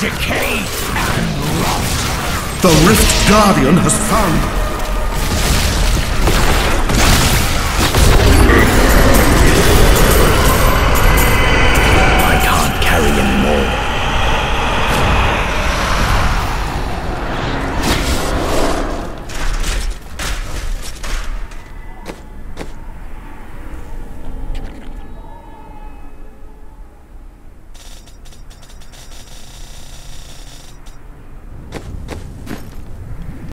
decay and rot. The Rift Guardian has found